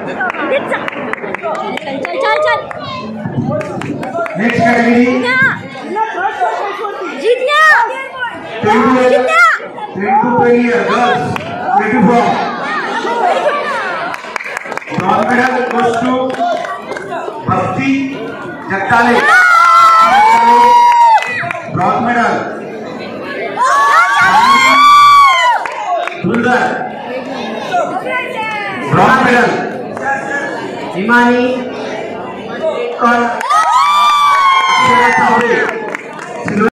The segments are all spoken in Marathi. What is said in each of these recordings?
चल चल चल चल नेक्स्ट कॅटेगरी जीत गया twenty twenty twenty girls twenty four bronze medal goes to Bhakti Jagtale bronze medal Dhuldhar bronze medal Money, God,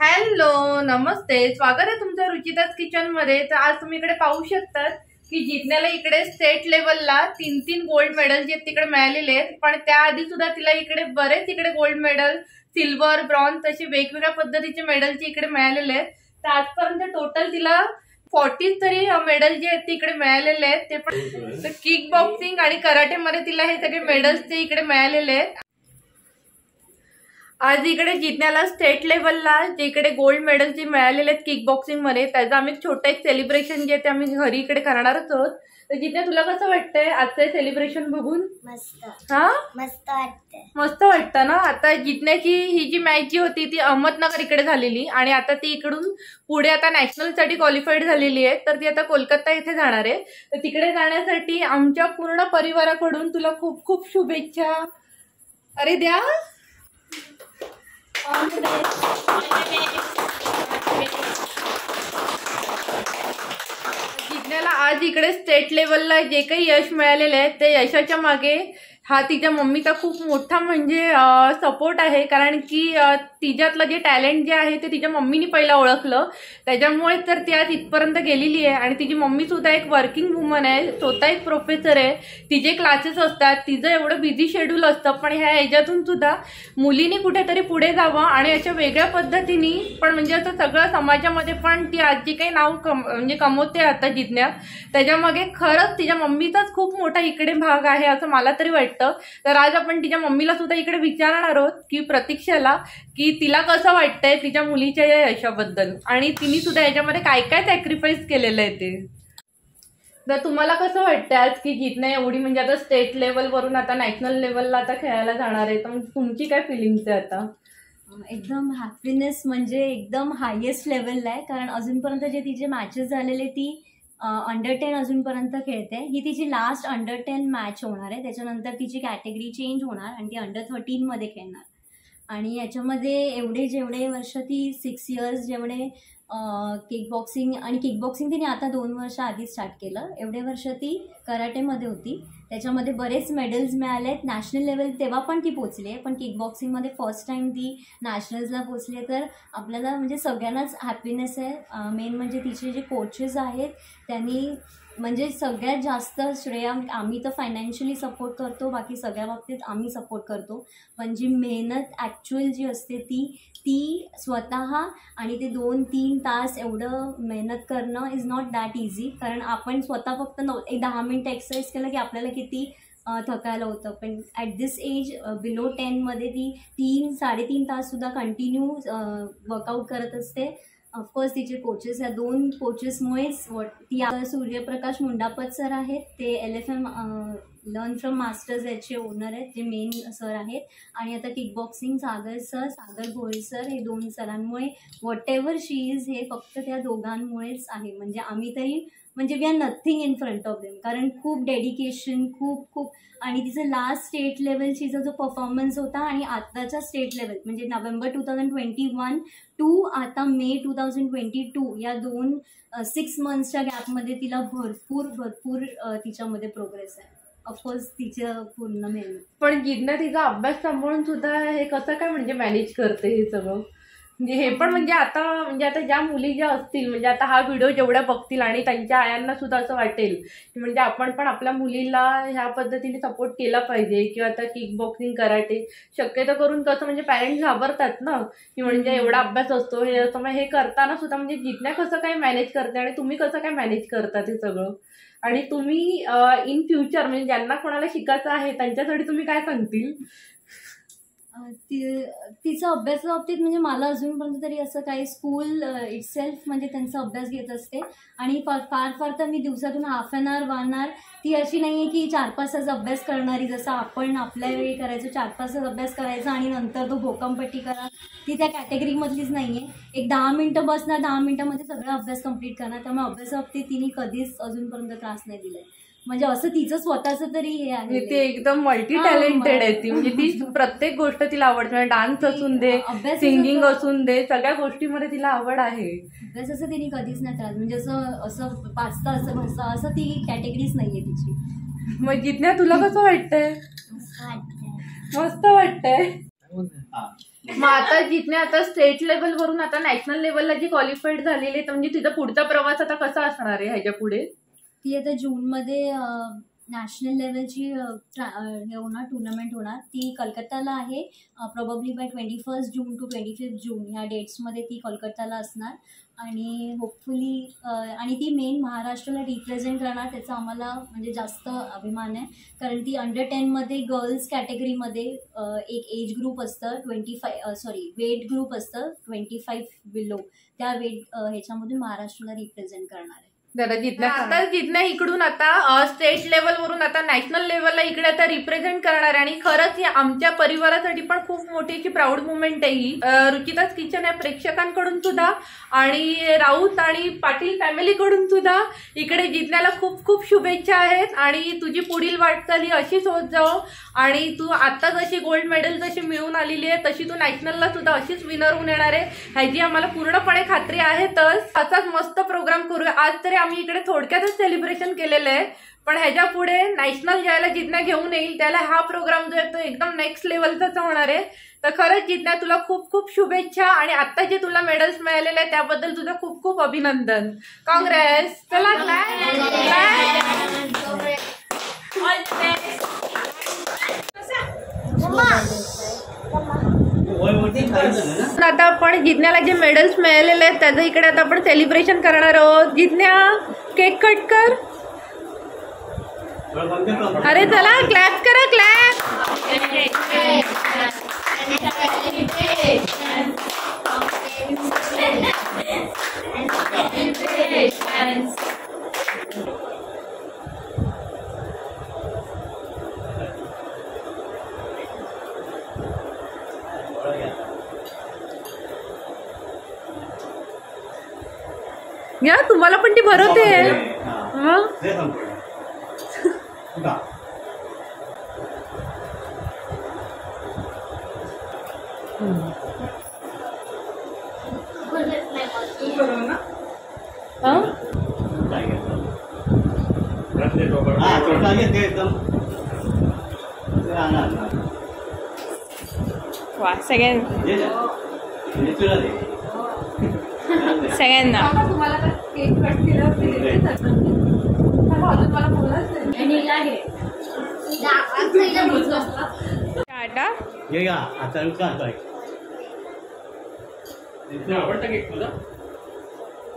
hello नमस्ते. स्वागत आहे तुमचं रुचिताच किचनमध्ये तर आज तुम्ही इकडे पाहू शकतात की जितण्याला इकडे स्टेट लेवलला तीन तीन गोल्ड मेडल जे तिकडे मिळालेले आहेत. पण त्याआधी सुद्धा तिला इकडे बरेच इकडे गोल्ड मेडल सिल्वर ब्रॉन्झ असे वेगवेगळ्या पद्धतीचे मेडलचे इकडे मिळालेले आहेत. तर आजपर्यंत टोटल तिला फॉर्टी तरी मेडल जे आहेत ते इकडे मिळालेले आहेत. ते पण किक बॉक्सिंग आणि कराटेमध्ये तिला हे सगळे मेडल्स ते इकडे मिळालेले आहेत. आज इकडे जितण्याला स्टेट लेवलला जे इकडे गोल्ड मेडल जे मिळालेले आहेत किक बॉक्सिंगमध्ये त्याचं आम्ही छोटं एक सेलिब्रेशन जे आहे ते आम्ही घरी इकडे करणारच आहोत. तर जितण्या तुला कसं वाटतंय आजचं सेलिब्रेशन बघून? मस्त. हा? मस्त वाटतंय. मस्त वाटतं ना? आता जितण्याची ही जी मॅच जी होती ती अहमदनगर इकडे झालेली आणि आता ती इकडून पुढे आता नॅशनलसाठी क्वालिफाईड झालेली आहे. तर ती आता कोलकाता इथे जाणार आहे. तर तिकडे जाण्यासाठी आमच्या पूर्ण परिवाराकडून तुला खूप खूप शुभेच्छा. अरे द्या जिंकण्याला आज इकडे स्टेट लेवलला जे काही यश मिळालेले आहे ते यशाच्या मागे हा तिच्या मम्मीचा खूप मोठा म्हणजे सपोर्ट आहे. कारण की तिच्यातलं जे टॅलेंट जे आहे ते तिच्या मम्मीनी पहिला ओळखलं. त्याच्यामुळे तर ती आज इथपर्यंत गेलेली आहे. आणि तिची मम्मी सुद्धा एक वर्किंग वुमन आहे. स्वतः एक प्रोफेसर आहे. तिचे क्लासेस असतात. तिचं एवढं बिझी शेड्यूल असतं. पण ह्या ह्याच्यातून सुद्धा मुलीने कुठेतरी पुढे जावं आणि अशा वेगळ्या पद्धतीने पण म्हणजे असं सगळं समाजामध्ये पण ती आज जे काही नाव कम म्हणजे कमवते आता जिज्ञात त्याच्यामागे खरंच तिच्या मम्मीचाच खूप मोठा इकडे भाग आहे असं मला तरी वाटतं. तर आज आपण तिच्या मम्मीला सुद्धा इकडे विचारणार आहोत की प्रतीक्षाला की तिला कसं वाटतंय तिच्या मुलीच्या या यशाबद्दल? आणि तिने सुद्धा याच्यामध्ये काय काय सॅक्रिफाईस केलेलं आहे ते? तर तुम्हाला कसं वाटतं आज की जितने एवढी म्हणजे आता स्टेट लेवलवरून आता नॅशनल लेवलला आता खेळायला जाणार आहे तर तुमची काय फिलिंग्स आहे आता? एकदम हॅपीनेस म्हणजे एकदम हायेस्ट लेवलला आहे कारण अजूनपर्यंत जे तिचे मॅचेस झालेले ती अंडर टेन अजूनपर्यंत खेळते. ही तिची लास्ट अंडर टेन मॅच होणार आहे. त्याच्यानंतर तिची कॅटेगरी चेंज होणार आणि ती अंडर थर्टीनमध्ये खेळणार. आणि याच्यामध्ये एवढे जेवढे वर्ष ती सिक्स इयर्स जेवढे किक बॉक्सिंग आणि किक बॉक्सिंग तिने आता दोन वर्ष आधी स्टार्ट केलं. एवढे वर्ष ती कराटेमध्ये होती. त्याच्यामध्ये बरेच मेडल्स मिळाले आहेत नॅशनल लेवल तेव्हा पण ती पोचली आहे. पण किक बॉक्सिंगमध्ये फर्स्ट टाईम ती नॅशनल्सला पोचली आहे. तर आपल्याला म्हणजे सगळ्यांनाच हॅपीनेस आहे. मेन म्हणजे तिचे जे कोचेस आहेत त्यांनी म्हणजे सगळ्यात जास्त श्रेय आम्ही तर फायनान्शियली सपोर्ट करतो बाकी सगळ्या बाबतीत आम्ही सपोर्ट करतो. पण जी मेहनत ॲक्च्युअल जी असते ती ती स्वतः आणि ते दोन तीन तास एवढं मेहनत करणं इज नॉट दॅट इझी कारण आपण स्वतः फक्त नव एक दहा मिनटं एक्सरसाइज केलं की आपल्याला किती थकायला होतं. पण ॲट दिस एज बिलो टेनमध्ये ती तीन साडेतीन ताससुद्धा कंटिन्यू वर्कआउट करत असते. ऑफकोर्स तिचे कोचेस या दोन कोचेसमुळेच व- ती आता सूर्यप्रकाश मुंडापत सर आहेत. ते L F M learn from masters याचे ओनर आहेत जे मेन सर आहेत. आणि आता kick boxing Sagar sir Sagar Bhole sir हे दोन सरांमुळे वॉट एव्हर शी इज हे फक्त त्या दोघांमुळेच आहे. म्हणजे आम्ही तरी म्हणजे we are nothing in front of them कारण खूप डेडिकेशन खूप खूप. आणि तिचं लास्ट स्टेट लेवलशीचा जो परफॉर्मन्स होता आणि आत्ताच्या स्टेट लेवल म्हणजे November two thousand twenty one to आता May two thousand twenty two या दोन सिक्स मंथ्सच्या गॅपमध्ये तिला भरपूर भरपूर तिच्यामध्ये प्रोग्रेस आहे. ऑफकोर्स तिचं पूर्ण मेहनत. पण गिडनं तिचा अभ्यास सांभाळून सुद्धा हे कसं काय म्हणजे मॅनेज करते हे सगळं? म्हणजे हे पण म्हणजे आता म्हणजे आता ज्या मुली ज्या असतील म्हणजे आता हा व्हिडिओ जेवढ्या बघतील आणि त्यांच्या आयांना सुद्धा असं वाटेल की म्हणजे आपण पण आपल्या मुलीला ह्या पद्धतीने सपोर्ट केला पाहिजे किंवा आता किक बॉक्सिंग कराटे शक्यतो करून कसं म्हणजे पॅरेंट्स घाबरतात ना की म्हणजे एवढा अभ्यास असतो हे असं हे करताना सुद्धा म्हणजे जिज्ञा कसं काय मॅनेज करते आणि तुम्ही कसं काय मॅनेज करता ते सगळं? आणि तुम्ही इन फ्युचर म्हणजे ज्यांना कोणाला शिकायचं आहे त्यांच्यासाठी तुम्ही काय सांगतील? ती तिचं अभ्यासा बाबतीत म्हणजे मला अजूनपर्यंत तरी असं काही स्कूल इट सेल्फ म्हणजे त्यांचा अभ्यास घेत असते. आणि फार फार फार तर मी दिवसातून half an hour one hour ती अशी नाही आहे की चार पाच तास अभ्यास करणारी. जसं आपण आपल्या वेळी करायचो चार पाच तास अभ्यास करायचा आणि नंतर तो भोकमपट्टी करा. ती त्या कॅटेगरीमधलीच नाही आहे एक दहा मिनटं बसणार दहा मिनटामध्ये सगळा अभ्यास कंप्लीट करणार. त्यामुळे अभ्यासाबाबतीत तिने कधीच अजूनपर्यंत त्रास नाही दिलाय. म्हणजे असं तिचं स्वतःचं तरी हे आहे. ती एकदम मल्टी टॅलेंटेड आहे ती. म्हणजे ती प्रत्येक गोष्ट तिला आवडते. म्हणजे डान्स असून दे सिंगिंग असून दे सगळ्या गोष्टीमध्ये तिला आवड आहे. अभ्यासाचं तिने कधीच नाही त्रास म्हणजे असं असं पाच तास बसा असं ती कॅटेगरीच नाहीये तिची. मग जिज्ञा तुला कसं वाटतंय? मस्त वाटतंय. मग आता जिज्ञा आता स्टेट लेवल वरून आता नॅशनल लेवलला जी क्वालिफाईड झालेली आहे तर म्हणजे तिचा पुढचा प्रवास आता कसा असणार आहे ह्याच्या पुढे? ती आता जूनमध्ये नॅशनल लेवलची हे होणार टुर्नामेंट होणार. ती कलकत्ताला आहे. Probably by twenty first June to twenty fifth June ह्या डेट्समध्ये ती कलकत्ताला असणार. आणि होपफुली आणि ती मेन महाराष्ट्राला रिप्रेझेंट करणार त्याचा आम्हाला म्हणजे जास्त अभिमान आहे. कारण ती अंडर टेनमध्ये गर्ल्स कॅटेगरीमध्ये एक एज ग्रुप असतं twenty five sorry weight group असतं ट्वेंटी फाईव्ह बिलो त्या वेट ह्याच्यामधून महाराष्ट्राला रिप्रेझेंट करणार आहे. जरा जिज्ञा आता जिज्ञा इकडून आता स्टेट लेवल वरून आता नॅशनल लेवलला इकडे आता रिप्रेझेंट करणार आहे. आणि खरंच ही आमच्या परिवारासाठी पण खूप मोठी अशी प्राऊड मुवमेंट आहे ही. रुचिताच किचन आहे प्रेक्षकांकडून सुद्धा आणि राऊत आणि पाटील फॅमिलीकडून सुद्धा इकडे जिज्ञाला खूप खूप शुभेच्छा आहेत. आणि तुझी पुढील वाटचाल ही अशीच होत जाओ आणि तू आता जशी गोल्ड मेडल जशी मिळून आलेली आहे तशी तू नॅशनलला सुद्धा अशीच विनर होऊन येणार आहे. ह्याची आम्हाला पूर्णपणे खात्री आहेतच असाच मस्त प्रोग्राम करूया. आज तरी आम्ही इकडे थोडक्यातच सेलिब्रेशन केलेलं आहे. पण ह्याच्या पुढे नॅशनल ज्याला जिज्ञा घेऊन येईल त्याला हा प्रोग्राम जो आहे तो एकदम नेक्स्ट लेवलचाच होणार आहे. तर खरंच जिज्ञा तुला खूप खूप शुभेच्छा आणि आता जे तुला मेडल्स मिळालेले आहे त्याबद्दल तुझं खूप खूप अभिनंदन. काँग्रेस चला आता आपण जिज्ञाला जे मेडल्स मिळालेले आहेत त्याचं इकडे आता आपण सेलिब्रेशन करणार आहोत. जिज्ञा केक कट कर. अरे चला क्लॅप करा क्लॅप या तुम्हाला पण ती भरवते वा सगळ्यांना सगळ्यांना. हे टाटा. घे का? आता. तुला आवडतं केक तुझा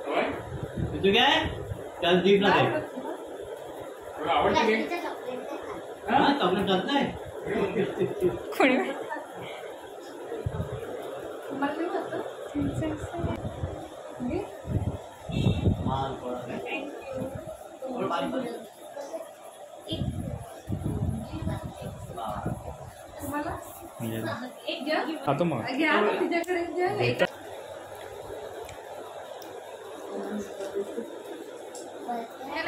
होय? तू काय दीपला दे. तुला आवडतं केक हा? चॉकलेट जात नाही. कोणी? हा. एक खातो मग. घ्या तिच्याकडे एक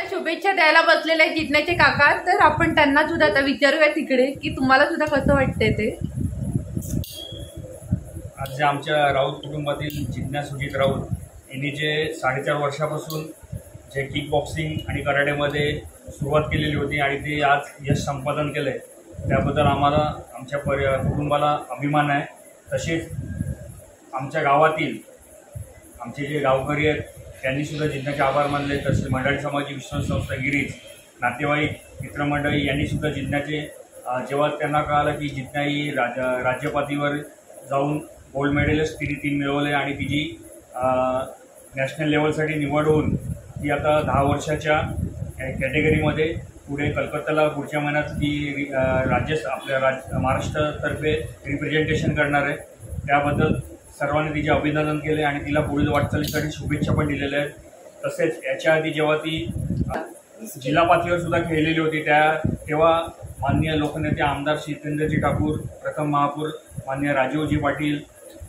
शुभेच्छा द्यायला बसलेले आहेत जितण्याचे काका तर आपण त्यांना सुद्धा आता विचारूया तिकडे की तुम्हाला सुद्धा कसं वाटतंय ते. आज जे आमच्या राऊत कुटुंबातील जिज्ञा सुजित राऊत यांनी जे साडेचार वर्षापासून जे किक बॉक्सिंग आणि कराटेमध्ये सुरुवात केलेली होती आणि ते आज यश संपादन केलं आहे त्याबद्दल आम्हाला आमच्या पर कुटुंबाला अभिमान आहे. तसेच आमच्या गावातील आमचे जे गावकरी आहेत त्यांनीसुद्धा सुद्धा आभार मानले. तसेच मंडळी समाजी विश्वास संस्था गिरीज नातेवाईक मित्रमंडळी यांनीसुद्धा सुद्धा जेव्हा त्यांना कळालं की जिज्ञा ही राज राज्यपातळीवर जाऊन गोल्ड मेडलिस्ट तिने तीन मिळवले आणि तिची नॅशनल लेवलसाठी निवड होऊन ती आता दहा वर्षाच्या कॅटेगरीमध्ये पुढे कलकत्त्याला पुढच्या महिन्यात ती राज्य आपल्या राज महाराष्ट्रातर्फे रिप्रेझेंटेशन करणार आहे. त्याबद्दल सर्वांनी तिचे अभिनंदन केले आणि तिला पुढील वाटचालीसाठी शुभेच्छा पण दिलेल्या आहेत. तसेच याच्या आधी जेव्हा ती जिल्हा पातळीवर सुद्धा खेळलेली होती त्या तेव्हा माननीय लोकनेते आमदार जितेंद्रजी ठाकूर प्रथम महापौर माननीय राजीवजी पाटील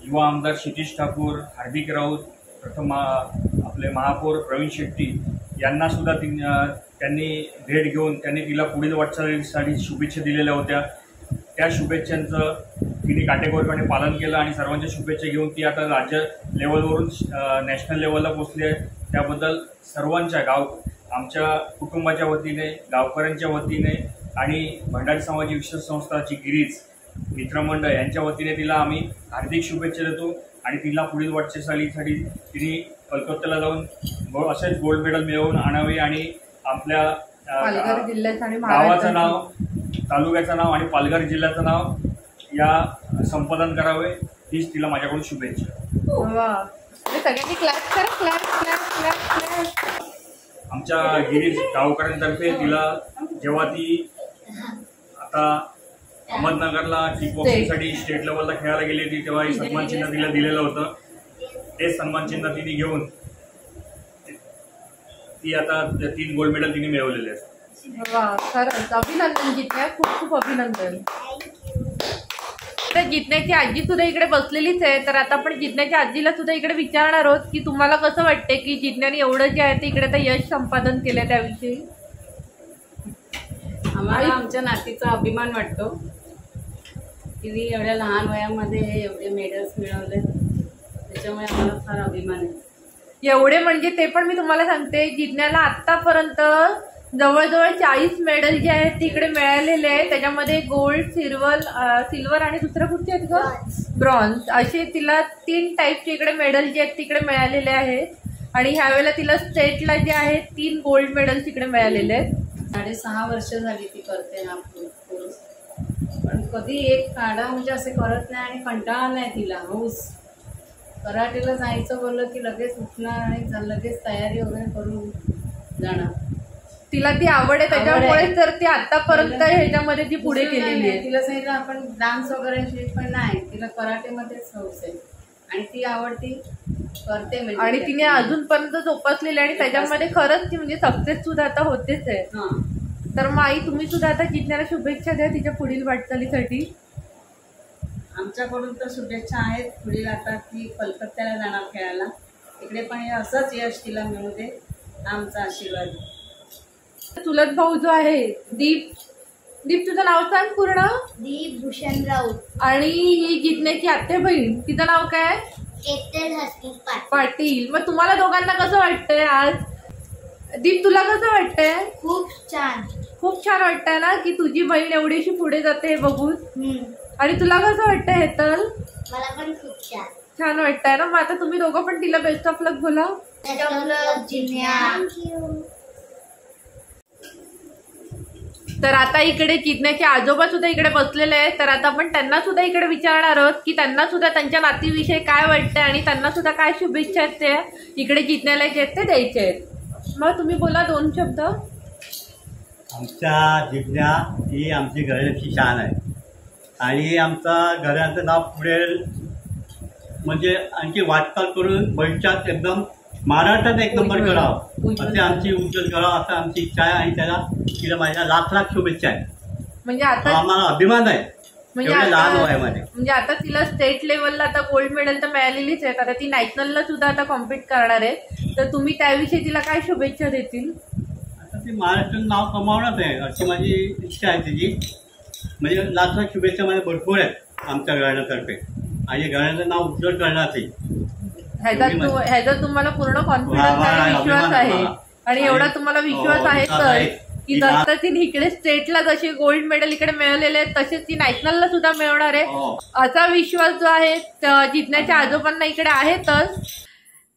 युवा आमदार क्षितीश ठाकूर हार्दिक राऊत प्रथम आपले महापौर प्रवीण शेट्टी यांना सुद्धा ती त्यांनी भेट घेऊन त्यांनी तिला पुढील वाटचालीसाठी शुभेच्छा दिलेल्या होत्या. त्या शुभेच्छांचं तिने काटेकोरपणे पालन केलं आणि सर्वांच्या शुभेच्छा घेऊन ती आता राज्य लेवलवरून नॅशनल लेवलला पोचली आहे. त्याबद्दल सर्वांच्या गाव आमच्या कुटुंबाच्या वतीने गावकऱ्यांच्या वतीने आणि भंडारी समाजी विश्वास संस्थाची गिरीज मित्रमंडळ यांच्या वतीने तिला आम्ही हार्दिक शुभेच्छा देतो. आणि तिला पुढील वाटचालीसाठी तिने कलकत्त्याला जाऊन असेच गोल्ड मेडल मिळवून आणावे आणि आपल्या गावाचं नाव तालुक्याचं नाव आणि पालघर जिल्ह्याचं नाव या संपादन करावे हीच तिला माझ्याकडून शुभेच्छा. म्हणजे सगळ्यांनी करा आमच्या गिरीश गावकऱ्यांतर्फे तिला जेव्हा ती आता अहमदनगरला किक बॉक्सिंगसाठी स्टेट लेवलला खेळायला गेली होती तेव्हा हे सन्मान चिन्ह तिला दिलेलं होतं. ते सन्मान चिन्ह तिने घेऊन ती आता तीन गोल्ड मेडल तिने मिळवलेले आहेत. वा खरंच. अभिनंदन जितण्या खूप खूप अभिनंदन. तर जितण्याची आजी सुद्धा इकडे बसलेलीच आहे. तर आता आपण जितण्याच्या आजीला सुद्धा इकडे विचारणार आहोत की तुम्हाला कसं वाटते की जितण्याने एवढं जे आहे ते इकडे आता यश संपादन केलं त्याविषयी? आम्हाला आमच्या नातीचा अभिमान वाटतो. तिने एवढ्या लहान वयामध्ये हे एवढे मेडल्स मिळवले. त्याच्यामुळे आम्हाला फार अभिमान आहे. एवढे म्हणजे ते पण मी तुम्हाला सांगते जिज्ञाला आतापर्यंत जवळजवळ चाळीस मेडल जे आहेत तिकडे मिळालेले आहेत. त्याच्यामध्ये गोल्ड सिल्वर सिल्वर आणि दुसरं कुठचे आहेत ग? ब्रॉन्झ असे तिला तीन टाईपचे इकडे मेडल जे आहेत तिकडे मिळालेले आहेत. आणि ह्यावेळेला तिला स्टेटला जे आहेत तीन गोल्ड मेडल्स तिकडे मिळालेले आहेत. साडेसहा वर्ष झाली ती करते हा कधी एक काढा म्हणजे असे करत नाही आणि कंटाळा नाही तिला. हौस. कराटेला जायचं बोललं की लगेच उठणार आणि लगेच तयारी वगैरे करून जाणार. तिला ती आवड आहे त्याच्यामुळे. तर ती आतापर्यंत ह्याच्यामध्ये ती पुढे केलेली. आहे. तिला सांगितलं आपण डान्स वगैरे शिक पण नाही. तिला कराटेमध्येच हौस आहे. आणि ती आवडती करते म्हणजे आणि तिने अजूनपर्यंत जोपासलेली आणि त्याच्यामध्ये खरंच ती म्हणजे सक्सेस सुद्धा आता होतेच आहे. हा. तर मग आई तुम्ही सुद्धा आता जिज्ञाला शुभेच्छा द्या तिच्या पुढील वाटचालीसाठी. आमच्याकडून तर शुभेच्छा आहेत. पुढील आता ती कलकत्त्याला जाणार खेळायला. तिकडे पण हे असंच यश तिला मिळू दे. आमचा आशीर्वाद. चुलत भाऊ जो आहे दीप. दीप तुझं नाव सांग पूर्ण. दीप भूषण राऊत. आणि ही जिज्ञाची आत्या बहीण तिचं नाव काय? हसमुख पाटील. पाटील. मग तुम्हाला दोघांना कसं वाटतंय आज? दीप तुला कसं वाटतंय? खूप छान. खूप छान वाटतंय ना की तुझी बहीण एवढीशी पुढे जाते हे बघून? हम्म. आणि तुला कसं वाटतं हेतल मला पण खूप छान. छान वाटतंय ना मग आता तुम्ही दोघं पण तिला बेस्ट ऑफ लक बोला. तर आता इकडे जिज्ञाचे आजोबा सुद्धा इकडे बसलेले आहेत. तर आता आपण त्यांना सुद्धा इकडे विचारणार आहोत की त्यांना सुद्धा त्यांच्या नातीविषयी काय वाटतंय आणि त्यांना सुद्धा काय शुभेच्छा आहेत त्या इकडे जिज्ञाला जे आहेत ते द्यायचे आहेत. मग तुम्ही बोला दोन शब्द. आमच्या जिज्ञा ही आमची घराण्याची शान आहे. आणि आमचा घराचं नाव पुढे म्हणजे आणखी वाटचाल करून भविष्यात एकदम महाराष्ट्रात एक नंबर करावं. असे आमची उज्ज्वल करावं असं आमची इच्छा आहे आणि त्याला तिला माझ्या लाख लाख शुभेच्छा आहे म्हणजे आता आम्हाला अभिमान आहे. म्हणजे लहान वयामध्ये. म्हणजे आता तिला स्टेट लेवलला आता गोल्ड मेडल तर मिळालेलीच आहे आता ती नॅशनलला सुद्धा आता कॉम्पिट करणार आहे. तर तुम्ही त्याविषयी तिला काय शुभेच्छा देतील? आता ती महाराष्ट्रात नाव कमावणंच आहे. अशी माझी इच्छा आहे तिची. म्हणजे लाख लाख शुभेच्छा माझ्या भरपूर आहेत आमच्या घराण्यातर्फे. आणि घराण्याचं नाव उज्ज्वल ह्याचा तू ह्याचा तुम्हाला पूर्ण कॉन्फिडन्स आणि विश्वास आहे. आणि एवढा तुम्हाला विश्वास हो, आहे विश्वास तर आहे. की जसं तिने इकडे स्टेटला जसे गोल्ड मेडल इकडे मिळवलेले आहेत तसेच ती नॅशनलला सुद्धा मिळवणार आहे. हो. असा विश्वास जो आहे जिज्ञाच्या आजोबांना इकडे आहेतच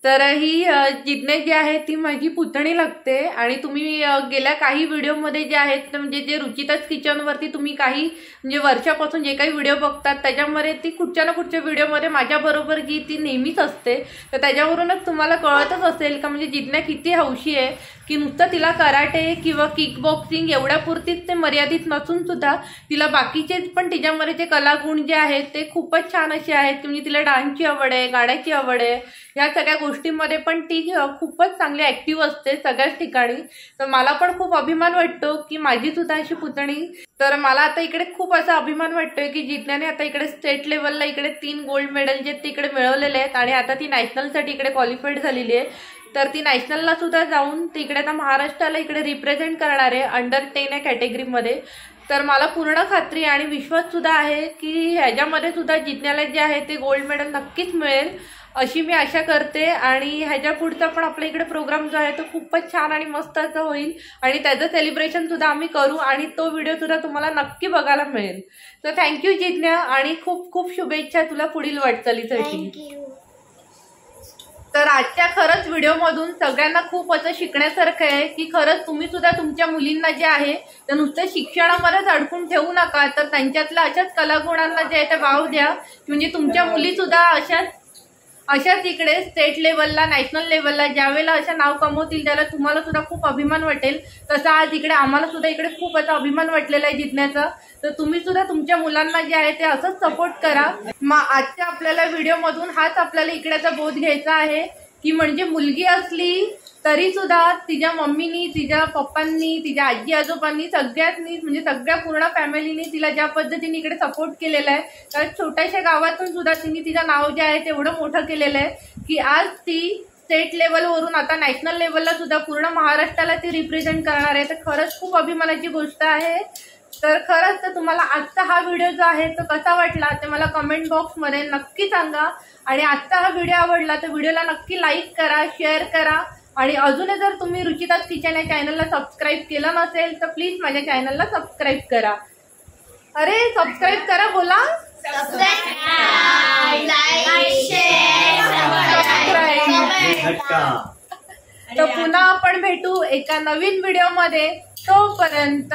तर. ही जिज्ञा जी आहे ती माझी पुतणी लागते. आणि तुम्ही गेल्या काही व्हिडिओमध्ये जे आहेत म्हणजे जे रुचिताच किचनवरती तुम्ही काही म्हणजे वर्षापासून जे काही व्हिडिओ बघतात त्याच्यामध्ये ती कुठच्या ना कुठच्या व्हिडिओमध्ये माझ्याबरोबर जी ती नेहमीच असते. तर त्याच्यावरूनच तुम्हाला कळतच असेल का म्हणजे जिज्ञा किती हौशी आहे. की नुसतं तिला कराटे किंवा किक बॉक्सिंग एवढ्यापुरतीच ते मर्यादित नसून सुद्धा तिला बाकीचे पण तिच्यामध्ये जे कलागुण जे आहेत ते खूपच छान असे आहेत म्हणजे तिला डान्सची आवड आहे गाण्याची आवड आहे. या सगळ्या गोष्टींमध्ये पण ती खूपच चांगली ॲक्टिव्ह असते सगळ्याच ठिकाणी. तर मला पण खूप अभिमान वाटतो की माझी सुद्धा अशी पुतणी. तर मला आता इकडे खूप असा अभिमान वाटतोय की जिज्ञाने आता इकडे स्टेट लेवलला इकडे तीन गोल्ड मेडल जे ते इकडे मिळवलेले आहेत आणि आता ती नॅशनलसाठी इकडे क्वालिफाईड झालेली आहे. तर ती नॅशनलला सुद्धा जाऊन तिकडे आता महाराष्ट्राला इकडे रिप्रेझेंट करणार आहे अंडर टेन या कॅटेगरीमध्ये तर मला पूर्ण खात्री आणि विश्वास सुद्धा आहे की ह्याच्यामध्ये सुद्धा जिज्ञाला जे आहे ते गोल्ड मेडल नक्कीच मिळेल अशी मी आशा करते. आणि ह्याच्या पुढचा पण आपल्या इकडे प्रोग्राम जो आहे तो खूपच छान आणि मस्त असं होईल. आणि त्याचं सेलिब्रेशन सुद्धा आम्ही करू आणि तो व्हिडिओ सुद्धा तुम्हाला नक्की बघायला मिळेल. तर थँक्यू जिज्ञा. आणि खूप खूप शुभेच्छा तुला पुढील वाटचालीसाठी. थँक्यू तर आजच्या खरंच व्हिडिओमधून सगळ्यांना खूप असं शिकण्यासारखं आहे की खरंच तुम्ही सुद्धा तुमच्या मुलींना जे आहे ते नुसतं शिक्षणामध्येच अडकून ठेवू नका. तर त्यांच्यातल्या अशाच कलागुणांना जे आहे ते वाव द्या. म्हणजे तुमच्या मुली सुद्धा अशाच अशाच इकडे स्टेट लेवलला नॅशनल लेवलला ज्यावेळेला अशा नाव कमवतील त्याला तुम्हाला सुद्धा खूप अभिमान वाटेल. तसा आज इकडे आम्हाला सुद्धा इकडे खूप असा अभिमान वाटलेला आहे जिंकण्याचा तर तुम्ही सुद्धा तुमच्या मुलांना जे आहे ते असंच सपोर्ट करा. मग आजच्या आपल्याला व्हिडिओमधून हाच आपल्याला इकड्याचा बोध घ्यायचा आहे. की म्हणजे मुलगी असली तरी सुद्धा तिच्या मम्मीनी तिच्या पप्पांनी तिच्या आजी आजोबांनी सगळ्यांनी म्हणजे सगळ्या पूर्ण फॅमिलीनी तिला ज्या पद्धतीने इकडे सपोर्ट केलेला आहे तर छोट्याशा गावातून सुद्धा तिने तिचं नाव जे आहे तेवढं मोठं केलेलं आहे की आज ती स्टेट लेवलवरून आता नॅशनल लेवलला सुद्धा पूर्ण महाराष्ट्राला ती रिप्रेझेंट करणार आहे. तर खरंच खूप अभिमानाची गोष्ट आहे. तर खरंच तर तुम्हाला आजचा हा व्हिडिओ जो आहे तो कसा वाटला ते मला कमेंट बॉक्समध्ये नक्की सांगा. आणि आजचा हा व्हिडिओ आवडला तर व्हिडिओला नक्की लाईक करा शेअर करा. आणि अजूनही जर तुम्ही रुचिताच किचन या चॅनलला सबस्क्राईब केलं नसेल तर प्लीज माझ्या चॅनलला सबस्क्राईब करा. अरे सबस्क्राईब करा बोला. सबस्क्राईब तर पुन्हा आपण भेटू एका नवीन व्हिडिओमध्ये तोपर्यंत